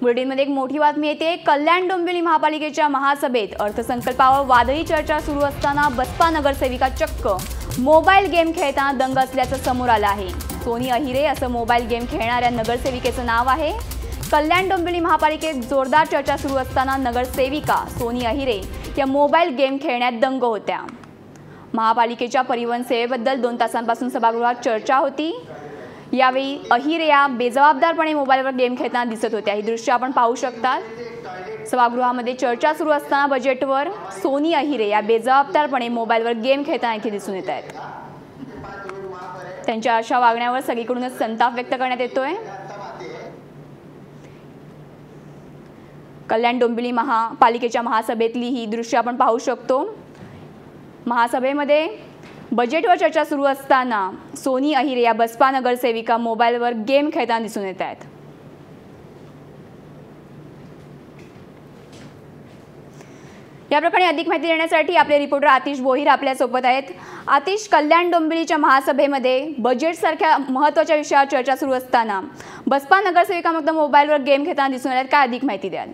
बुलेटिनमध्ये एक मोठी बातमी येते. कल्याण डोंबिवली महापालिकेच्या महासभेत अर्थसंकल्पावर वादळी चर्चा सुरू असताना बसपा नगरसेविका चक्क. मोबाईल गेम खेळताना दंग असल्याचं समोर आलं आहे. सोनी अहिरे असं मोबाईल गेम खेळणाऱ्या नगरसेविकेचं नाव आहे. कल्याण डोंबिवली महापालिकेत जोरदार चर्चा सुरू असताना नगरसेविका सोनी अहिरे या मोबाईल गेम खेळण्यात दंग होत्या. महापालिकेच्या परिवहन सेवेबद्दल दोन तासांपासून सभागृहात चर्चा होती. यावेळी अहिरे या बेजबाबदारपणे मोबाईलवर गेम खेळताना दिसत होत्या. ही दृश्य आपण पाहू शकता सभागृहामध्ये चर्चा सुरू असताना बजेटवर सोनी अहिरे या बेजबाबदारपणे मोबाईलवर गेम खेळताना इथे दिसून येत आहेत. त्यांच्या अशा वागण्यावर सगळीकडूनच संताप व्यक्त करण्यात येतोय. कल्याण डोंबिवली महापालिकेच्या महासभेतली ही दृश्य आपण पाहू शकतो. महासभेमध्ये बजेटवर चर्चा सुरू असताना सोनी अहिरे या बसपा नगरसेविका मोबाईलवर गेम खेळताना दिसून येत आहेत. या प्रकरणी अधिक माहिती देण्यासाठी आपले रिपोर्टर आतिश बोहीर आपल्यासोबत आहेत. आतिश कल्याण डोंबिवलीच्या महासभेमध्ये बजेटसारख्या महत्त्वाच्या विषयावर चर्चा सुरू असताना बसपा नगरसेविका मग मोबाईलवर गेम खेळताना दिसून येत काय अधिक माहिती द्याल?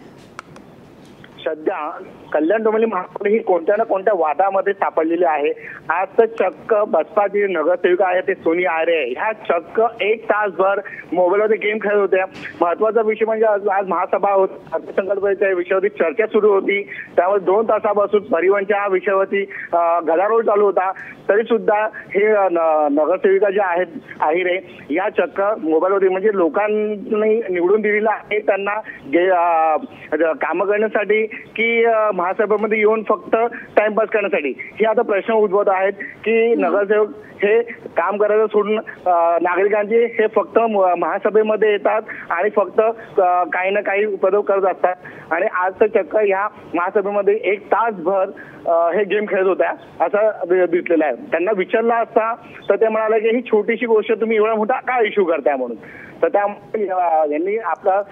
सध्या कल्याण डोंबिवली महापौर ही कोणत्या ना कोणत्या वादामध्ये सापडलेली आहे? आज तर चक्क बसपा जी नगरसेविका आहे ते सोनी आरे ह्या चक्क एक तासभर मोबाईलवरती गेम खेळत होत्या. महत्त्वाचा विषय म्हणजे आज आज महासभा होती. अर्थसंकल्पाच्या विषयावरती चर्चा सुरू होती. त्यामुळे दोन तासापासून परिवहनच्या विषयावरती गदारोळ चालू होता. तरी सुद्धा हे नगरसेविका ज्या आहेत आहिरे या चक्क मोबाईलवरती म्हणजे लोकांनी निवडून दिलेलं आहे. त्यांना अं, कामं करण्यासाठी की महासभेमध्ये येऊन फक्त टाइमपास करण्यासाठी. हे आता प्रश्न उद्भवत आहेत की नगरसेवक हे काम करायचं सोडून नागरिकांचे हे फक्त महासभेमध्ये येतात आणि फक्त काही ना काही उपद्रव करत असतात. आणि आज तर चक्क ह्या महासभेमध्ये एक तासभर हे गेम खेळत होत्या असं दिसलेलं आहे. त्यांना विचारलं असता तर ते म्हणाले की ही छोटीशी गोष्ट तुम्ही एवढा मोठा का इश्यू करताय म्हणून? तर त्यामुळे अं, यांनी आपला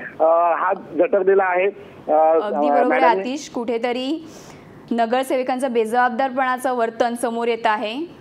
हात झटक दिला आहे. अगदी बरोबर आतिश. कुठेतरी नगरसेविकांचं बेजबाबदारपणाचं वर्तन समोर येत आहे.